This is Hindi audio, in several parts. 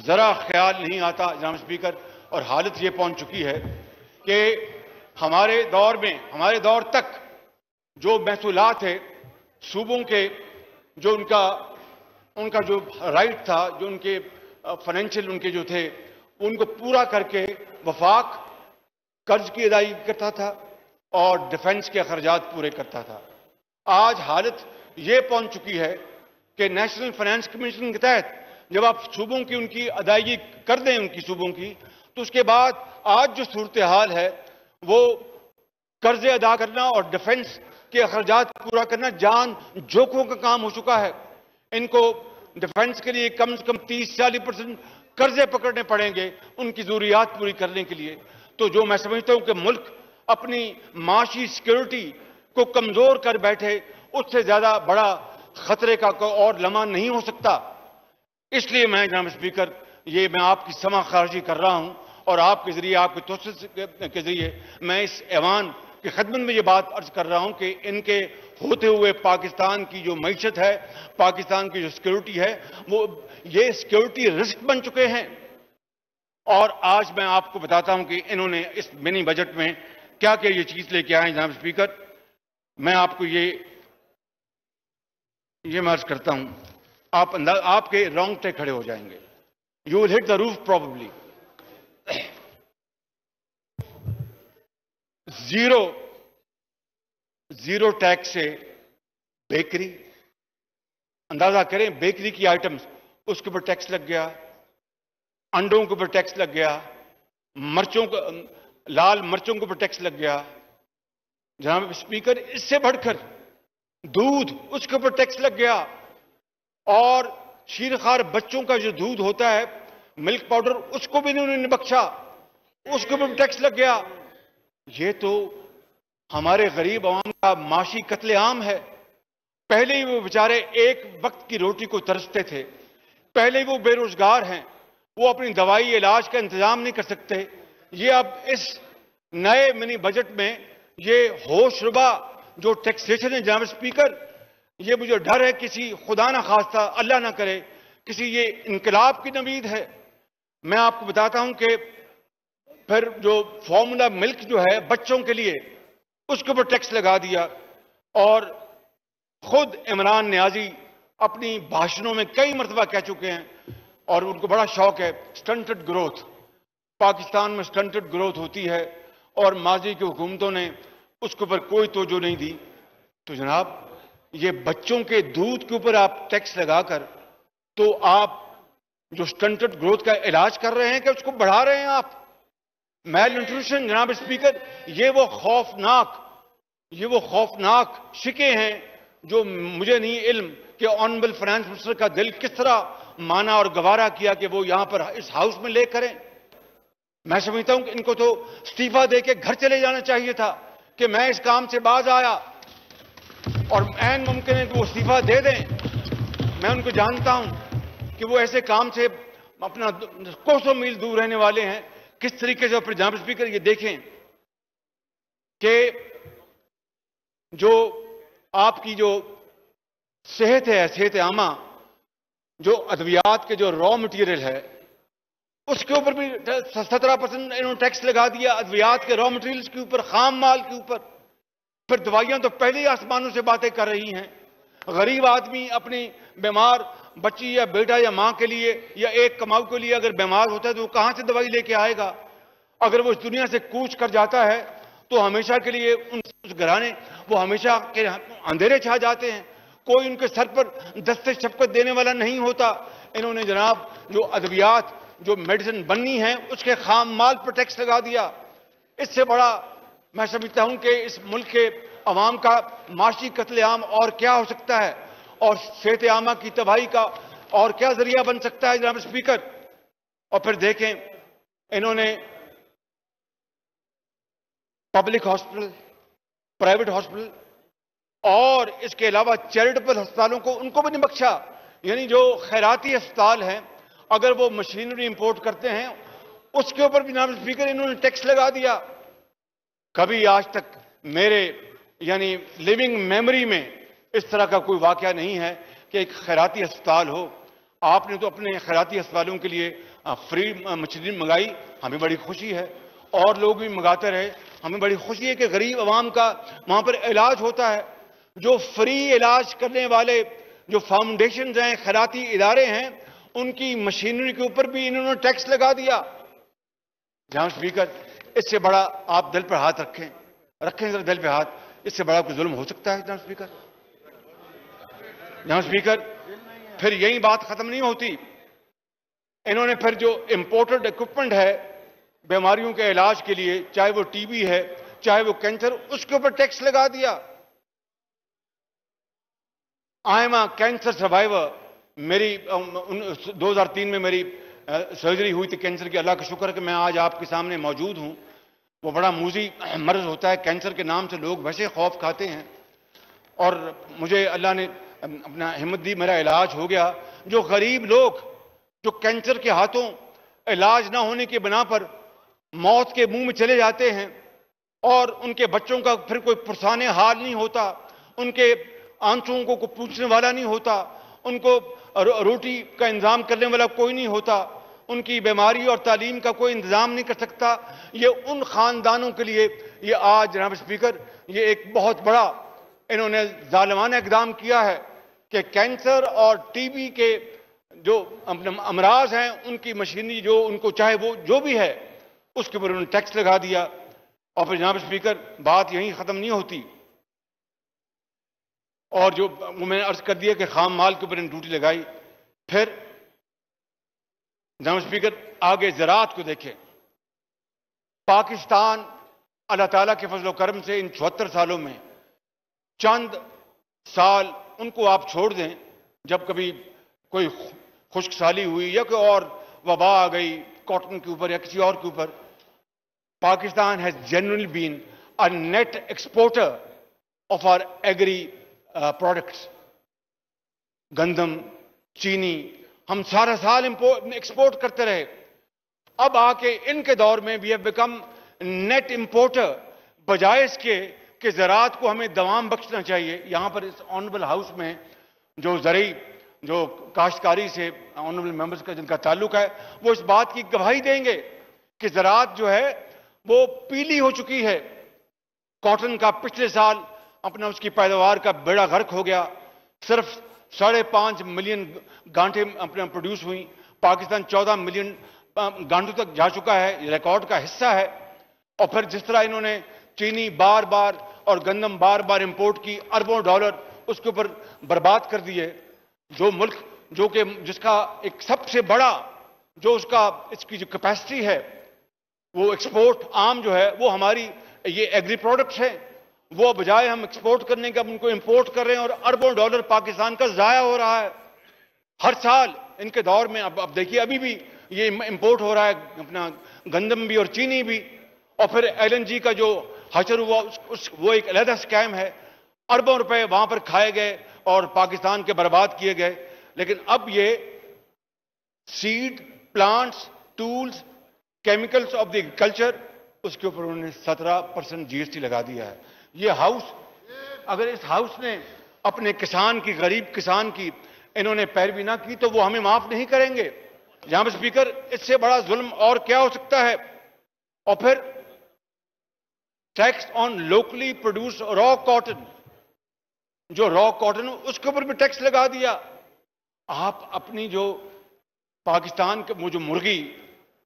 ज़रा ख्याल नहीं आता जनाब स्पीकर, और हालत ये पहुँच चुकी है कि हमारे दौर में, हमारे दौर तक जो महसूलात है, सूबों के, जो उनका उनका जो राइट था, जो उनके फाइनेंशियल उनके जो थे, उनको पूरा करके वफाक, कर्ज की अदायगी करता था और डिफेंस के अखराज पूरे करता था। आज हालत ये पहुँच चुकी है कि नेशनल फाइनेंस कमीशन के तहत जब आप सूबों की उनकी अदायगी कर दें, उनकी सूबों की तो उसके बाद आज जो सूरत हाल है, वो कर्जे अदा करना और डिफेंस के अखराज पूरा करना, जान जोखों का काम हो चुका है। इनको डिफेंस के लिए कम से कम तीस, चालीस परसेंट कर्जे पकड़ने पड़ेंगे, उनकी जरूरियात पूरी करने के लिए। तो जो मैं समझता हूँ कि मुल्क अपनी माशी सिक्योरिटी को कमज़ोर कर बैठे, उससे ज़्यादा बड़ा खतरे का और लम्हा नहीं हो सकता। इसलिए मैं जनाब स्पीकर, ये मैं आपकी समा खारजी कर रहा हूँ और आपके ज़रिए, आपके तोस के ज़रिए मैं इस ऐवान की खदमत में ये बात अर्ज़ कर रहा हूँ कि इनके होते हुए पाकिस्तान की जो मीशत है, पाकिस्तान की जो सिक्योरिटी है, वो, ये सिक्योरिटी रिस्क बन चुके हैं। और आज मैं आपको बताता हूँ कि इन्होंने इस मिनी बजट में क्या क्या ये चीज़ लेके आए जनाब स्पीकर। मैं आपको ये ये मैं अर्ज़ करता हूँ। आप आपके रोंगटे खड़े हो जाएँगे। You will hit the roof probably zero zero tax से बेकरी अंदाज़ा करें बेकरी की आइटम्स उसके ऊपर टैक्स लग गया, अंडों के ऊपर टैक्स लग गया, मर्चों का, लाल मर्चों के ऊपर टैक्स लग गया। जनाब स्पीकर इससे बढ़कर, दूध, उसके ऊपर टैक्स लग गया। और शीरखार बच्चों का जो दूध होता है मिल्क पाउडर उसको भी नहीं उन्होंने बख्शा उसको भी टैक्स लग गया। ये तो हमारे गरीब आवाम का माशी कत्लेआम है। पहले ही वो बेचारे एक वक्त की रोटी को तरसते थे। पहले ही वो बेरोजगार हैं। वो अपनी दवाई, इलाज का इंतज़ाम नहीं कर सकते। ये अब इस नए मिनी बजट में ये होशरुबा जो टैक्सेशन है, जनाब स्पीकर ये मुझे डर है किसी खुदा ना खास्ता, अल्लाह ना करे, किसी ये इनकलाब की नवीद है। मैं आपको बताता हूँ कि फिर जो फॉर्मूला मिल्क जो है बच्चों के लिए, उसके ऊपर टैक्स लगा दिया और खुद इमरान न्याजी अपनी भाषणों में कई मरतबा कह चुके हैं और उनको बड़ा शौक है स्टंटेड ग्रोथ पाकिस्तान में स्टंटेड ग्रोथ होती है और माजी की हुकूमतों ने उसके ऊपर कोई तोजो नहीं दी। तो जनाब ये बच्चों के दूध के ऊपर आप टैक्स लगाकर तो आप जो स्टंटेड ग्रोथ का इलाज कर रहे हैं कि उसको बढ़ा रहे हैं आप? मेल न्यूट्रिशन जनाब स्पीकर ये वो खौफनाक, ये वो खौफनाक शिके हैं जो मुझे नहीं इल्म कि ऑनबल फाइनेंस मिनिस्टर का दिल किस तरह माना और गवारा किया कि वो यहाँ पर इस हाउस में ले करें। मैं समझता हूँ कि इनको तो इस्तीफा दे के घर चले जाना चाहिए था कि मैं इस काम से बाज आया और एन मुमकिन है कि वो इस्तीफा दे दें। मैं उनको जानता हूँ कि वो ऐसे काम से अपना कोसों मील दूर रहने वाले हैं। किस तरीके से अपने जनाब स्पीकर, ये देखें कि जो आपकी जो सेहत है, सेहत आमा, जो अद्वियात के जो रॉ मटेरियल है, उसके ऊपर भी सत्रह परसेंट इन्होंने टैक्स लगा दिया। अद्वियात के रॉ मटेरियल्स के ऊपर, खाम माल के ऊपर। फिर दवाइयाँ तो पहले ही आसमानों से बातें कर रही हैं। गरीब आदमी अपनी बीमार बच्ची या बेटा या माँ के लिए या एक कमाऊ के लिए अगर बीमार होता है तो वो कहाँ से दवाई लेके आएगा? अगर वो इस दुनिया से कूच कर जाता है तो हमेशा के लिए उन घराने, वो हमेशा के अंधेरे छा जाते हैं। कोई उनके सर पर दस्ते शफकत देने वाला नहीं होता। इन्होंने जनाब जो अद्वियात, जो मेडिसिन बननी है, उसके खाम माल पर टैक्स लगा दिया। इससे बड़ा मैं समझता हूँ कि इस मुल्क के अवाम का माशी कत्लेआम और क्या हो सकता है? और सेहत आमा की तबाही का और क्या ज़रिया बन सकता है जनाब स्पीकर? और फिर देखें, इन्होंने पब्लिक हॉस्पिटल, प्राइवेट हॉस्पिटल और इसके अलावा चैरिटेबल अस्पतालों को उनको भी नहीं बख्शा। यानी जो खैराती अस्पताल हैं, अगर वो मशीनरी इंपोर्ट करते हैं, उसके ऊपर भी नाम स्पीकर इन्होंने टैक्स लगा दिया। कभी आज तक मेरे यानी लिविंग मेमोरी में इस तरह का कोई वाक्य नहीं है कि एक खैराती अस्पताल हो। आपने तो अपने खैराती अस्पतालों के लिए फ्री मछली मंगाई, हमें बड़ी खुशी है। और लोग भी मंगाते रहे, हमें बड़ी खुशी है कि गरीब आवाम का वहाँ पर इलाज होता है। जो फ्री इलाज करने वाले, जो फाउंडेशन हैं, खैराती इदारे हैं, उनकी मशीनरी के ऊपर भी इन्होंने टैक्स लगा दिया। जहाँ स्पीकर इससे बड़ा आप दिल पर हाथ रखें। रखें जरा दिल पर हाथ। इससे बड़ा कोई जुल्म हो सकता है जहाँ स्पीकर। जहाँ स्पीकर, फिर यही बात खत्म नहीं होती। इन्होंने फिर जो इंपोर्टेड इक्विपमेंट है, बीमारियों के इलाज के लिए, चाहे वो टीबी है, चाहे वो कैंसर उसके ऊपर टैक्स लगा दिया। आई एम कैंसर सर्वाइवर मेरी दो हज़ार तीन में मेरी सर्जरी हुई थी कैंसर की। अल्लाह का शुक्र कि मैं आज आपके सामने मौजूद हूँ। वो बड़ा मूजी मर्ज होता है, कैंसर के नाम से लोग वैसे खौफ खाते हैं। और मुझे अल्लाह ने अपना हिम्मत दी, मेरा इलाज हो गया। जो गरीब लोग, जो कैंसर के हाथों इलाज ना होने के बना पर मौत के मुँह में चले जाते हैं, और उनके बच्चों का फिर कोई पुरसाने हाल नहीं होता, उनके आंसुओं को पूछने वाला नहीं होता, उनको रोटी का इंतज़ाम करने वाला कोई नहीं होता उनकी बीमारी और तालीम का कोई इंतज़ाम नहीं कर सकता। ये उन खानदानों के लिए ये आज जनाब स्पीकर, ये एक बहुत बड़ा इन्होंने जालमाना इकदाम किया है कि कैंसर और टीबी के जो अपने अमराज हैं, उनकी मशीनरी जो उनको चाहे वो जो भी है, उसके ऊपर उन्होंने टैक्स लगा दिया। और फिर जनाब स्पीकर, बात यहीं खत्म नहीं होती। और जो मैंने अर्ज़ कर दिया कि खाम माल के ऊपर ड्यूटी लगाई। फिर जनाब स्पीकर आगे ज़रात को देखें। पाकिस्तान अल्लाह ताला के फजल करम से इन चौहत्तर सालों में चंद साल उनको आप छोड़ दें, जब कभी कोई खुश्क साली हुई या कोई और वबा आ गई कॉटन के ऊपर या किसी और के ऊपर। Pakistan has generally been a net exporter of our agri products गंदम, चीनी हम सारा साल एक्सपोर्ट करते रहे। अब आके इनके दौर में we have become net importer बजाय इसके कि ज़रात को हमें दवाम बख्शना चाहिए। यहाँ पर इस ऑनरेबल हाउस में जो ज़रिए जो काश्तकारी से ऑनरेबल मेंबर्स का जिनका ताल्लुक है, वो इस बात की गवाही देंगे कि ज़रात जो है, वो पीली हो चुकी है। कॉटन का पिछले साल अपना उसकी पैदावार का बेड़ा गर्क हो गया। सिर्फ़ साढ़े पाँच मिलियन गांठे अपने प्रोड्यूस हुई। पाकिस्तान चौदह मिलियन गांठों तक जा चुका है रिकॉर्ड का हिस्सा है। और फिर जिस तरह इन्होंने चीनी बार बार और गंदम बार बार इंपोर्ट की, अरबों डॉलर उसके ऊपर बर्बाद कर दिए। जो मुल्क, जो कि, जिसका एक सबसे बड़ा, जो उसका, इसकी जो कैपेसिटी है, वो एक्सपोर्ट आम जो है, वो हमारी ये एग्री प्रोडक्ट्स है। वो बजाय हम एक्सपोर्ट करने का उनको इंपोर्ट कर रहे हैं और अरबों डॉलर पाकिस्तान का जाया हो रहा है। हर साल इनके दौर में अब अब देखिए अभी भी ये इंपोर्ट हो रहा है अपना गंदम भी और चीनी भी। और फिर एलएनजी का जो हशर हुआ उस, उस वो एक अलहदा स्कैम है। अरबों रुपए वहाँ पर खाए गए और पाकिस्तान के बर्बाद किए गए। लेकिन अब ये seed plants tools chemicals of the agriculture उसके ऊपर उन्होंने 17 परसेंट जीएसटी लगा दिया है। ये हाउस, अगर इस हाउस ने अपने किसान की, गरीब किसान की इन्होंने पैरवी ना की तो वो हमें माफ़ नहीं करेंगे। जहाँ स्पीकर, इससे बड़ा जुल्म और क्या हो सकता है? और फिर tax on locally produce raw cotton जो रॉ कॉटन उसके ऊपर भी टैक्स लगा दिया। आप अपनी जो पाकिस्तान के जो मुर्गी,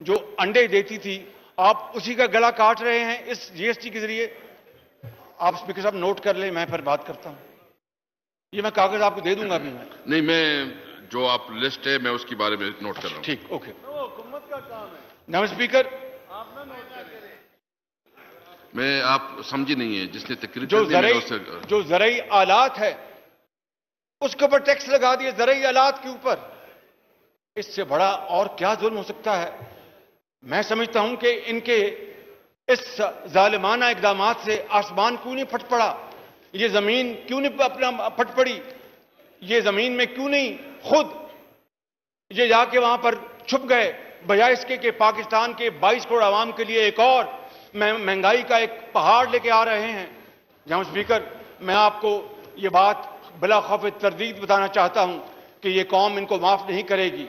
जो अंडे देती थी, आप उसी का गला काट रहे हैं इस जीएसटी के ज़रिए। आप स्पीकर साहब नोट कर ले मैं फिर बात करता हूँ। ये मैं कागज़ आपको दे दूँगा अभी मैं। नहीं मैं जो आप लिस्ट है मैं उसके बारे में नोट कर रहा हूँ। ठीक ओके का काम है। नमस्कार स्पीकर आप ना नोट मैं आप समझी नहीं है जिसने तकरीर जो जरई जो जरई आलात है उसके ऊपर टैक्स लगा दिए जरई आलात के ऊपर। इससे बड़ा और क्या जुल्म हो सकता है? मैं समझता हूँ कि इनके इस जालिमाना इकदाम से आसमान क्यों नहीं फट पड़ा? ये ज़मीन क्यों नहीं अपना फट पड़ी? ये ज़मीन में क्यों नहीं खुद? ये जाके वहाँ पर छुप गए। बजाय इसके कि पाकिस्तान के 22 करोड़ आवाम के लिए एक और महँगाई का एक पहाड़ लेके आ रहे हैं। जहाँ स्पीकर, मैं आपको ये बात बिला खौफ तरदीद बताना चाहता हूँ कि ये कौम इनको माफ़ नहीं करेगी।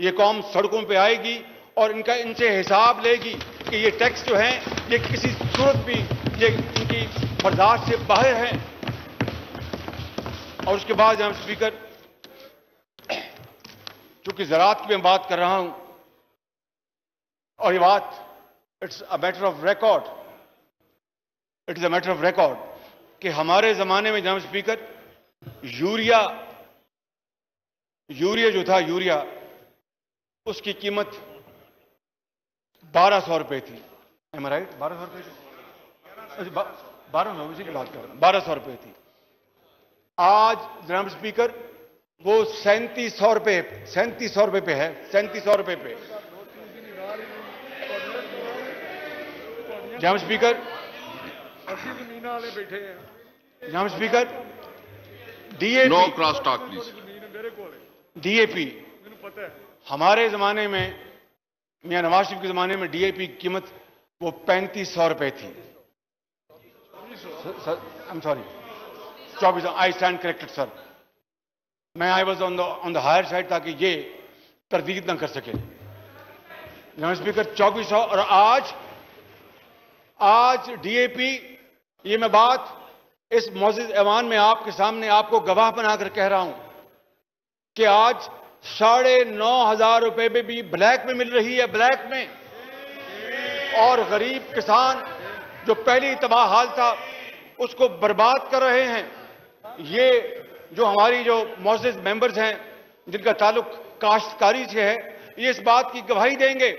ये कौम सड़कों पर आएगी और इनका इनसे हिसाब लेगी कि ये टैक्स जो हैं, ये किसी सूरत भी ये इनकी बर्दाश्त से बाहर हैं। और उसके बाद जनाब स्पीकर, चूँकि ज़रात की मैं बात कर रहा हूँ, और ये बात it's a matter of record it is a matter of record कि हमारे जमाने में जनाब स्पीकर, यूरिया यूरिया जो था, यूरिया, उसकी कीमत बारह सौ रुपए थी एम राइट बारह सौ रुपए बारह सौ उसी की बात कर रहा हूँ बारह सौ रुपए थी आज जनाब स्पीकर वो सैंतीस सौ रुपए सैंतीस सौ रुपए पे है सैंतीस सौ रुपए पे जनाब स्पीकर बैठे हैं जनाब speaker DA no cross talk please DAP हमारे जमाने में मियाँ नवाज़ शरीफ के जमाने में डीएपी की कीमत वो पैंतीस सौ रुपए थी। आई एम सॉरी चौबीस आई स्टैंड करेक्टेड सर मैं I was on the on the higher side ताकि ये तरदीद ना कर सके। जनाब स्पीकर चौबीस सौ और आज आज डीएपी ये मैं बात इस मौजूद ऐवान में आपके सामने आपको गवाह बनाकर कह रहा हूँ कि आज साढ़े नौ हज़ार रुपए में भी ब्लैक में मिल रही है, ब्लैक में। और गरीब किसान जो पहली तबाह हाल था, उसको बर्बाद कर रहे हैं। ये जो हमारी जो मोजिज मेंबर्स हैं, जिनका ताल्लुक काश्तकारी से है, ये इस बात की गवाही देंगे।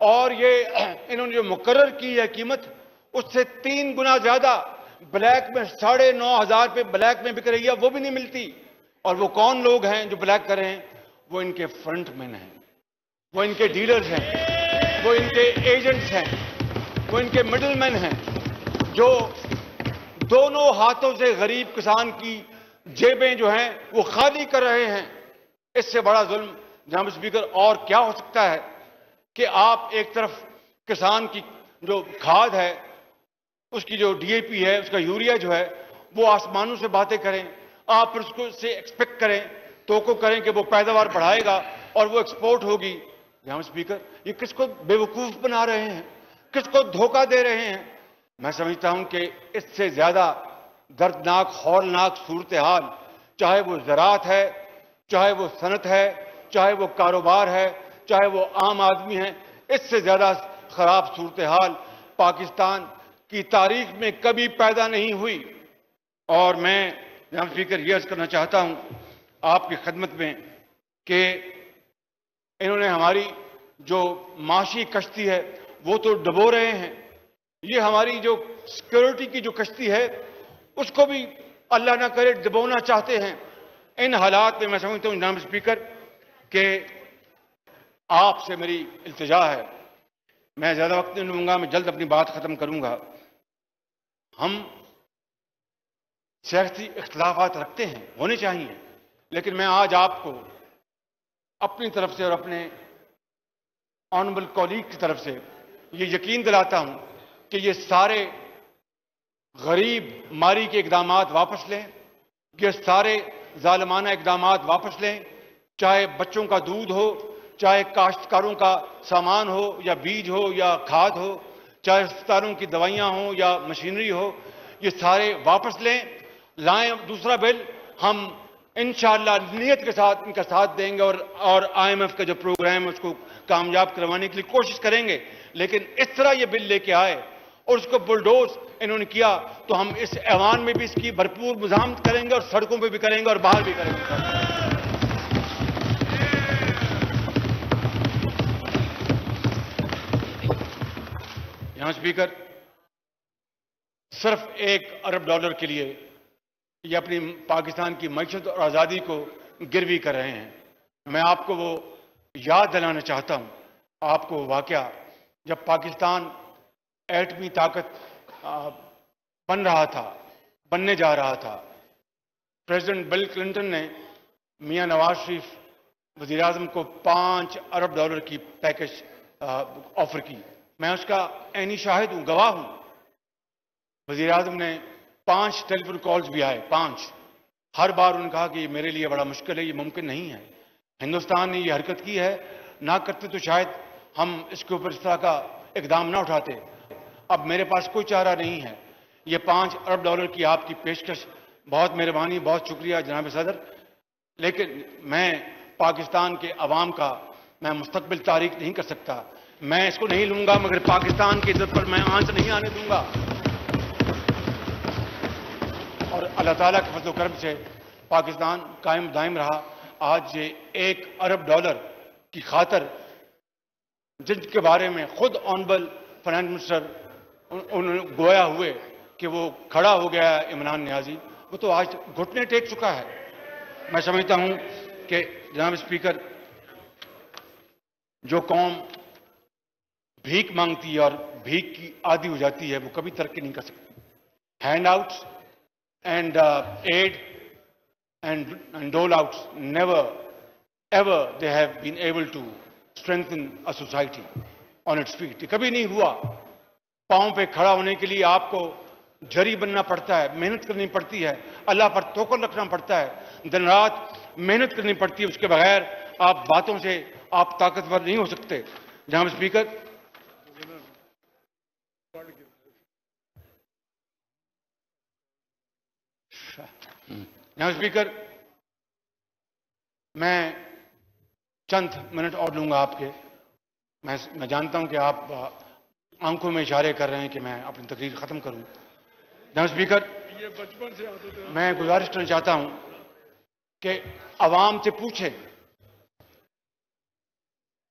और ये इन्होंने जो मुकर्र की है कीमत, उससे तीन गुना ज़्यादा ब्लैक में, साढ़े नौ हज़ार पे ब्लैक में बिक रही है, वो भी नहीं मिलती। और वो कौन लोग हैं जो ब्लैक कर रहे हैं? वो इनके फ्रंट मैन हैं, वो इनके डीलर्स हैं, वो इनके एजेंट्स हैं, वो इनके मिडिल मैन हैं, जो दोनों हाथों से गरीब किसान की जेबें जो हैं, वो खाली कर रहे हैं। इससे बड़ा जुल्म, जनाब स्पीकर, और क्या हो सकता है कि आप एक तरफ़ किसान की जो खाद है, उसकी जो डीएपी है, उसका यूरिया जो है, वो आसमानों से बातें करें, आप उसको से एक्सपेक्ट करें तो करें कि वो पैदावार बढ़ाएगा और वो एक्सपोर्ट होगी। जनाब स्पीकर ये किसको बेवकूफ़ बना रहे हैं? किसको धोखा दे रहे हैं? मैं समझता हूँ कि इससे ज़्यादा दर्दनाक, हौलनाक सूरत हाल चाहे वो ज़रात है, चाहे वो सनत है, चाहे वो कारोबार है, चाहे वो आम आदमी है, इससे ज़्यादा खराब सूरत हाल पाकिस्तान की तारीख में कभी पैदा नहीं हुई। और मैं जनाब स्पीकर ये अर्ज़ करना चाहता हूँ आपकी खदमत में कि इन्होंने हमारी जो माशी कश्ती है, वो तो डबो रहे हैं। ये हमारी जो सिक्योरिटी की जो कश्ती है, उसको भी अल्लाह ना करे, डबोना चाहते हैं। इन हालात में मैं समझता हूँ जनाब स्पीकर कि आपसे मेरी इल्तजा है। मैं ज़्यादा वक्त नहीं लूँगा, मैं जल्द अपनी बात खत्म करूँगा। हम सियासी इख्तलाफात रखते हैं, होने चाहिए। लेकिन मैं आज आपको अपनी तरफ़ से और अपने ऑनरेबल कॉलीग की तरफ़ से ये यकीन दिलाता हूँ कि ये सारे गरीब मारी के इकदाम वापस लें, ये सारे जालमाना इकदाम वापस लें, चाहे बच्चों का दूध हो, चाहे काश्तकारों का सामान हो, या बीज हो, या खाद हो, चाहे अस्पतालों की दवाइयाँ हो, या मशीनरी हो, ये सारे वापस लें। लाएँ दूसरा बिल, हम इंशाला नीयत के साथ इनका साथ देंगे और और आईएमएफ का जो प्रोग्राम है, उसको कामयाब करवाने के लिए कोशिश करेंगे। लेकिन इस तरह ये बिल लेके आए और उसको बुलडोज इन्होंने किया तो हम इस ऐवान में भी इसकी भरपूर मुजामत करेंगे और सड़कों पे भी करेंगे और बाहर भी करेंगे। यहाँ स्पीकर सिर्फ़ एक अरब डॉलर के लिए ये अपनी पाकिस्तान की मीशत और आज़ादी को गिरवी कर रहे हैं। मैं आपको वो याद दिलाना चाहता हूँ। आपको वाक़ जब पाकिस्तान एटमी ताकत बन रहा था, बनने जा रहा था, प्रेसिडेंट बिल क्लिंटन ने मियाँ नवाज़ शरीफ अजम को पाँच अरब डॉलर की पैकेज ऑफ़र की। मैं उसका ऐनी शाहिद हूँ, गवाह हूँ। अजम ने पाँच टेलीफोन कॉल्स भी आए, पाँच। हर बार उन्होंने कहा कि ये मेरे लिए बड़ा मुश्किल है, ये मुमकिन नहीं है। हिंदुस्तान ने ये हरकत की है, ना करते तो शायद हम इसके ऊपर इस तरह का इकदाम ना उठाते। अब मेरे पास कोई चारा नहीं है। ये पाँच अरब डॉलर की आपकी पेशकश। बहुत मेहरबानी, बहुत शुक्रिया जनाब सदर। लेकिन मैं पाकिस्तान के अवाम का, मैं मुस्तकबिल तारीख नहीं कर सकता। मैं इसको नहीं लूँगा, मगर पाकिस्तान की इज़्ज़त पर मैं आँच नहीं आने दूँगा। और अल्लाह ताला के फजल करम से पाकिस्तान कायम दायम रहा। आज ये एक अरब डॉलर की खातर जिनके बारे में खुद ऑनबल फाइनेंस मिनिस्टर उन्होंने गोया हुए कि वो खड़ा हो गया इमरान न्याजी। वो तो आज घुटने टेक चुका है। मैं समझता हूँ कि जनाब स्पीकर, जो कौम भीख मांगती है और भीख की आदि हो जाती है, वो कभी तरक्की नहीं कर सकती। Handouts and aid and dole outs never ever they have been able to strengthen a society on its feet कभी नहीं हुआ। पाँव पे खड़ा होने के लिए आपको जरी बनना पड़ता है, मेहनत करनी पड़ती है, अल्लाह पर तोकन रखना पड़ता है। दिन रात मेहनत करनी पड़ती है, उसके बगैर आप बातों से आप ताकतवर नहीं हो सकते। जहाँ स्पीकर जहाँ स्पीकर मैं चंद मिनट और लूँगा आपके। मैं मैं जानता हूँ कि आप आँखों में इशारे कर रहे हैं कि मैं अपनी तकरीर खत्म करूँ। जनाब स्पीकर ये बचपन से आते मैं गुजारिश करना चाहता हूँ कि आवाम से पूछें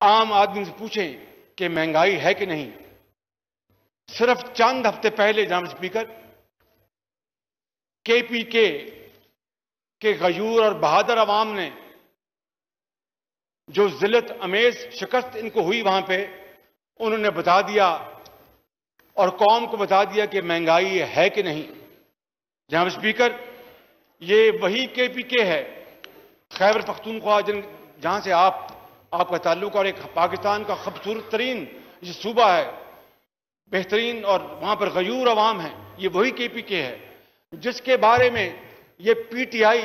आम आदमी से पूछें कि महँगाई है कि नहीं। सिर्फ़ चंद हफ़्ते पहले जनाब स्पीकर केपीके के गयूर और बहादुर अवाम ने जो जिलत, अमेज, शिकस्त इनको हुई वहाँ पे, उन्होंने बता दिया और कौम को बता दिया कि महँगाई है कि नहीं। जनाब स्पीकर, ये वही के पी के है, खैबर पख्तूनख्वा, जिन जहाँ से आप, आपका ताल्लुक और एक पाकिस्तान का खूबसूरत तरीन, ये सूबा है, बेहतरीन और वहाँ पर गयूर अवाम है, ये वही के पी के है, जिसके बारे में ये पीटीआई,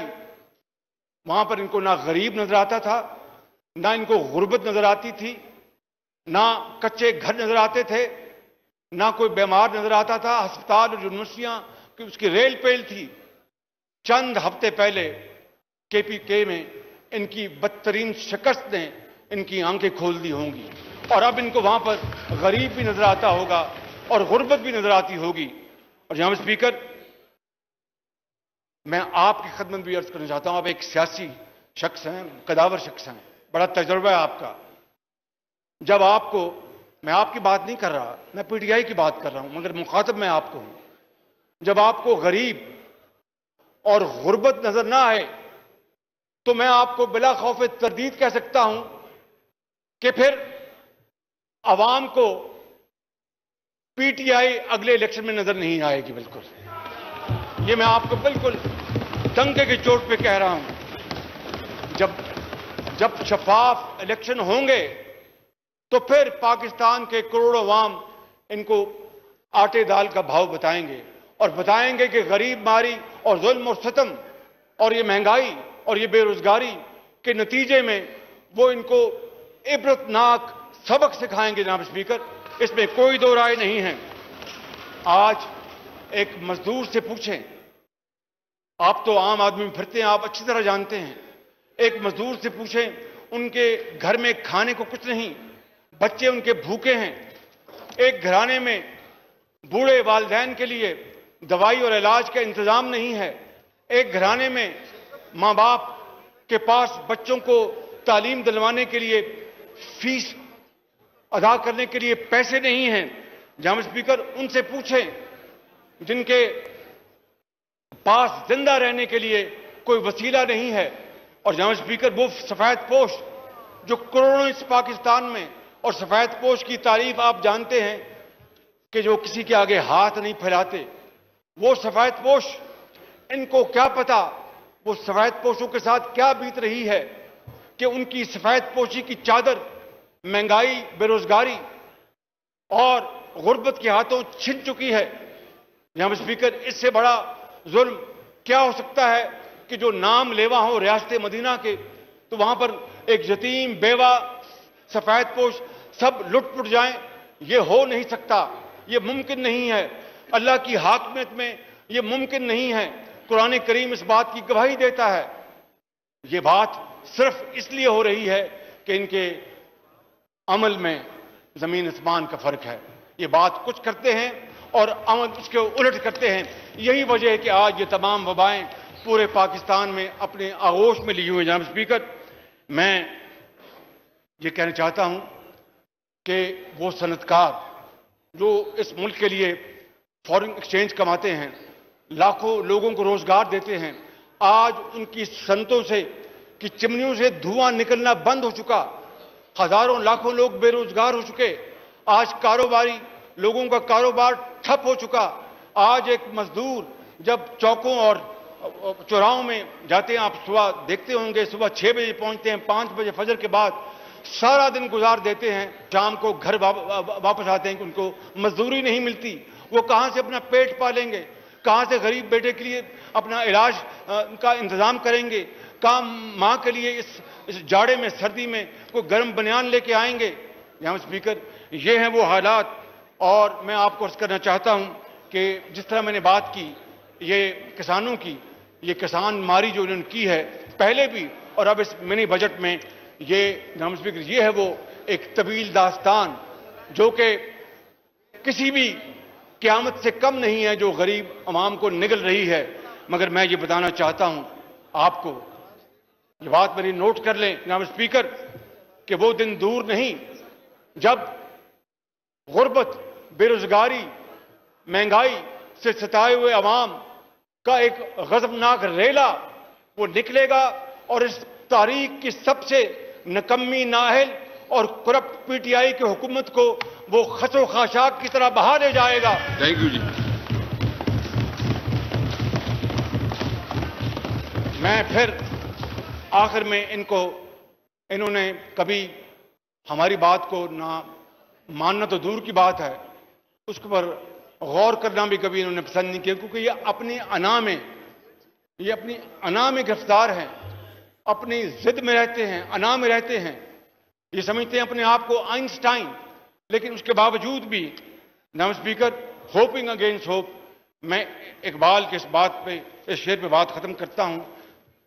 वहाँ पर इनको ना गरीब नज़र आता था, ना इनको गुर्बत नज़र आती थी, ना कच्चे घर नज़र आते थे, ना कोई बीमार नज़र आता था, अस्पताल और यूनिवर्सिटियाँ की उसकी रेल पेल थी। चंद हफ़्ते पहले केपीके में इनकी बदतरीन शिकस्त ने इनकी आँखें खोल दी होंगी, और अब इनको वहाँ पर गरीब भी नज़र आता होगा और गुर्बत भी नज़र आती होगी। और जहाँ स्पीकर मैं आपकी खदमत भी अर्ज़ करना चाहता हूँ। आप एक सियासी शख्स हैं, कदावर शख्स हैं। बड़ा तजर्बा है आपका। जब आपको, मैं आपकी बात नहीं कर रहा, मैं पीटीआई की बात कर रहा हूँ, मगर मुखातब मैं आपको हूँ। जब आपको गरीब और गुर्बत नज़र ना आए तो मैं आपको बिला खौफ तरदीद कह सकता हूँ कि फिर आवाम को पीटीआई अगले इलेक्शन में नज़र नहीं आएगी बिल्कुल। ये मैं आपको बिल्कुल डंके की चोट पे कह रहा हूँ। जब जब शफाफ इलेक्शन होंगे तो फिर पाकिस्तान के करोड़ों वाम इनको आटे दाल का भाव बताएँगे और बताएँगे कि गरीब मारी और जुल्म और सतम और ये महँगाई और ये बेरोजगारी के नतीजे में वो इनको इबरतनाक सबक सिखाएँगे जनाब स्पीकर। इसमें कोई दो राय नहीं है। आज एक मजदूर से पूछें, आप तो आम आदमी में फिरते हैं, आप अच्छी तरह जानते हैं। एक मजदूर से पूछें, उनके घर में खाने को कुछ नहीं, बच्चे उनके भूखे हैं। एक घराने में बूढ़े वालदेन के लिए दवाई और इलाज का इंतज़ाम नहीं है। एक घराने में माँ बाप के पास बच्चों को तालीम दिलवाने के लिए फ़ीस अदा करने के लिए पैसे नहीं हैं। जहाँ स्पीकर उनसे पूछें जिनके पास ज़िंदा रहने के लिए कोई वसीला नहीं है और जहाँ स्पीकर वो सफ़ेद पोश जो करोड़ों इस पाकिस्तान में और सफ़ेद पोश की तारीफ़ आप जानते हैं कि जो किसी के आगे हाथ नहीं फैलाते, वो सफ़ेद पोश, इनको क्या पता वो सफ़ेद पोशों के साथ क्या बीत रही है कि उनकी सफ़ेद पोशी की चादर, महँगाई, बेरोजगारी और गुर्बत के हाथों छिन चुकी है। जहाँ स्पीकर, इससे बड़ा जुल्म क्या हो सकता है कि जो नाम लेवा हो रियासत मदीना के तो वहाँ पर एक यतीम, बेवा, सफ़ेद पोश, सब लुट पुट जाएँ, ये हो नहीं सकता। ये मुमकिन नहीं है। अल्लाह की हाकमियत में ये मुमकिन नहीं है। कुरान करीम इस बात की गवाही देता है। ये बात सिर्फ़ इसलिए हो रही है कि इनके अमल में ज़मीन आसमान का फ़र्क है। ये बात कुछ करते हैं और अमल उसके उलट करते हैं। यही वजह है कि आज ये तमाम वबाएँ पूरे पाकिस्तान में अपने आगोश में ली हुई जनाब स्पीकर, मैं ये कहना चाहता हूँ कि वो सनतकार जो इस मुल्क के लिए फॉरेन एक्सचेंज कमाते हैं, लाखों लोगों को रोज़गार देते हैं, आज उनकी संतों से कि चिमनियों से धुआँ निकलना बंद हो चुका, हज़ारों लाखों लोग बेरोजगार हो चुके, आज कारोबारी लोगों का कारोबार ठप हो चुका। आज एक मजदूर जब चौकों और चौराहों में जाते हैं, आप सुबह देखते होंगे, सुबह छह बजे पहुँचते हैं, पाँच बजे फजर के बाद सारा दिन गुजार देते हैं। शाम को घर वापस आते हैं कि उनको मजदूरी नहीं मिलती। वो कहाँ से अपना पेट पालेंगे? कहाँ से गरीब बेटे के लिए अपना इलाज का इंतज़ाम करेंगे? कहा माँ के लिए इस इस जाड़े में, सर्दी में कोई गर्म बनियान लेके आएँगे? यहाँ स्पीकर, ये हैं वो हालात। और मैं आपको अर्ज़ करना चाहता हूँ कि जिस तरह मैंने बात की, ये किसानों की, ये किसान मारी जो इन्होंने की है, पहले भी और अब इस मिनी बजट में ये जनाब स्पीकर ये है वो एक तवील दास्तान, जो कि किसी भी क्यामत से कम नहीं है जो गरीब अवाम को निगल रही है। मगर मैं ये बताना चाहता हूँ, आपको ये बात मेरी नोट कर लें जनाब स्पीकर, कि वो दिन दूर नहीं, जब गुर्बत बेरोजगारी महँगाई से सताए हुए अवाम का एक गजबनाक रेला वो निकलेगा और इस तारीख की सबसे नकम्मी नाहल और करप्ट पीटीआई की हुकूमत को वो खसो खाशाक की तरह बहा ले जाएगा। थैंक यू जी। मैं फिर आखिर में इनको इन्होंने कभी हमारी बात को ना मानना तो दूर की बात है उसके पर गौर करना भी कभी इन्होंने पसंद नहीं किया, क्योंकि ये अपनी अना में, ये अपनी अना में गिरफ़्तार हैं, अपनी जिद में रहते हैं, अना में रहते हैं। ये समझते हैं अपने आप को आइंस्टाइन, लेकिन उसके बावजूद भी नाम स्पीकर, होपिंग अगेंस्ट होप, मैं इकबाल के इस बात पे, इस शेर पे बात खत्म करता हूँ।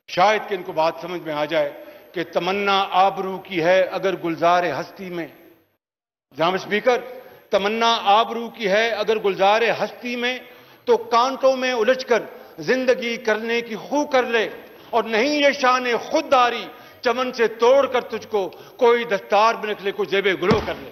शायद कि इनको बात समझ में आ जाए कि तमन्ना आबरू की है अगर गुलजार हस्ती में। जनाब स्पीकर तमन्ना आबरू की है अगर गुलजार हस्ती में तो कांटों में उलझकर ज़िंदगी करने की खू कर ले। और नहीं ये शान खुददारी, चमन से तोड़ कर तुझको कोई दस्तार में निकले कोई जेबे गुलो कर ले।